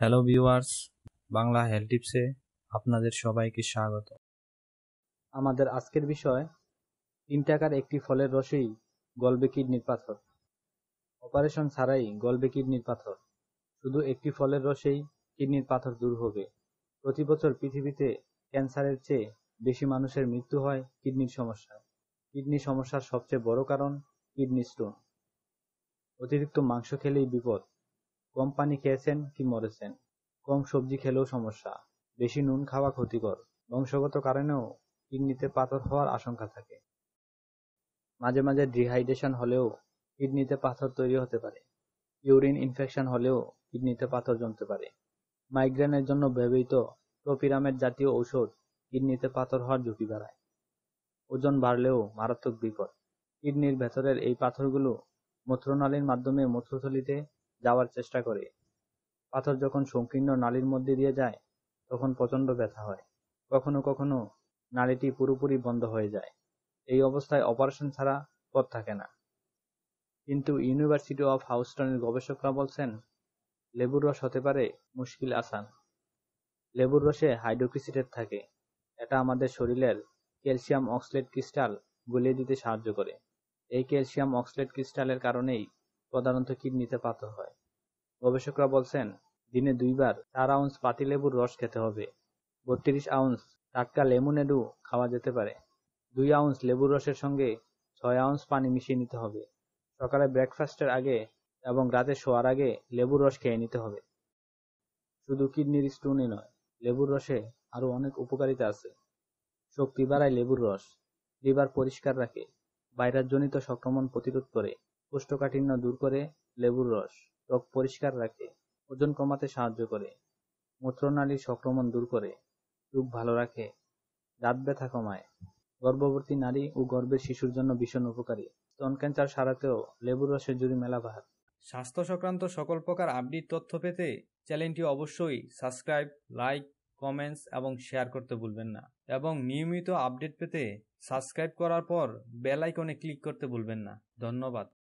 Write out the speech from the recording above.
Hello viewers Bangla health টিপসে আপনাদের সবাইকে স্বাগত। আমাদের আজকের বিষয়, তিন টাকার একটি ফলের রসেই গলবে কিডনির পাথর। অপারেশন ছাড়াই গলবে কিডনির পাথর। শুধু একটি ফলের রসেই কিডনির পাথর দূর হবে। প্রতি বছর পৃথিবীতে ক্যান্সারের চেয়ে বেশি মানুষের মৃত্যু হয় কিডনির সমস্যায়। কিডনি সমস্যার সবচেয়ে বড় কারণ কিডনি স্টোন অতিরিক্ত মাংস খেলেই বিপদ। কম পানি খেয়েছেন কি মরেছেন? কম সবজি খেলেও সমস্যা। বেশি নুন খাওয়া ক্ষতিকর। বংশগত কারণেও কিডনিতে পাথর হওয়ার আশঙ্কা থাকে। মাঝে মাঝে ডিহাইড্রেশন হলেও কিডনিতে পাথর তৈরি হতে পারে। ইউরিন ইনফেকশন হলেও কিডনিতে পাথর জমতে পারে। মাইগ্রেনের জন্য ব্যবহৃত টোপিরামেট জাতীয় ঔষধ কিডনিতে পাথর হওয়ার ঝুঁকি বাড়ায়। ওজন বাড়লেও মারাত্মক বিপদ। কিডনির ভেতরের এই পাথরগুলো মূত্রনালীর মাধ্যমে মূত্রথলিতে যাওয়ার চেষ্টা করে। পাথর যখন সংকীর্ণ নালীর মধ্যে দিয়ে যায়, তখন প্রচণ্ড ব্যথা হয়। কখনো কখনো নালীটি পুরোপুরি বন্ধ হয়ে যায়। এই অবস্থায় অপারেশন ছাড়া পথ থাকে না। কিন্তু ইউনিভার্সিটি অফ হাউস্টনের গবেষকরা বলছেন, লেবুর রস হতে পারে মুশকিল আসান। লেবুর রসে হাইড্রোক্সিটেট থাকে। এটা আমাদের শরীরের ক্যালসিয়াম অক্সলেট ক্রিস্টাল গলিয়ে দিতে সাহায্য করে। এই ক্যালসিয়াম অক্সলেট ক্রিস্টালের কারণেই প্রধানত কিডনিতে পাথর হয়। গবেষকরা বলছেন, দিনে দুইবার চার আউন্স পাতিলেবুর রস খেতে হবে। বত্রিশ আউন্স টাটকা লেমুনেডু খাওয়া যেতে পারে। দুই আউন্স লেবুর রসের সঙ্গে ছয় আউন্স পানি মিশিয়ে নিতে হবে। সকালে ব্রেকফাস্টের আগে এবং রাতে শোয়ার আগে লেবুর রস খেয়ে নিতে হবে। শুধু কিডনির স্টোনই নয়, লেবুর রসে আরও অনেক উপকারিতা আছে। শক্তি বাড়ায় লেবুর রস, লিভার পরিষ্কার রাখে, ভাইরাসজনিত সংক্রমণ প্রতিরোধ করে, কোষ্ঠকাঠিন্য দূর করে লেবুর রস। ত্বক পরিষ্কার রাখে, ওজন কমাতে সাহায্য করে মূত্রনালীর সংক্রমণ দূর করে রূপ ভালো রাখে, দাঁত ব্যথা কমায়। গর্ভবতী নারী ও গর্ভের শিশুর জন্য ভীষণ উপকারী। স্তন ক্যান্সার সারাতেও লেবুর রসের জুড়ি মেলা বাহার স্বাস্থ্য সংক্রান্ত সকল প্রকার আপডেট তথ্য পেতে চ্যানেলটি অবশ্যই সাবস্ক্রাইব, লাইক, কমেন্টস এবং শেয়ার করতে ভুলবেন না। এবং নিয়মিত আপডেট পেতে সাবস্ক্রাইব করার পর বেল আইকনে ক্লিক করতে ভুলবেন না। ধন্যবাদ।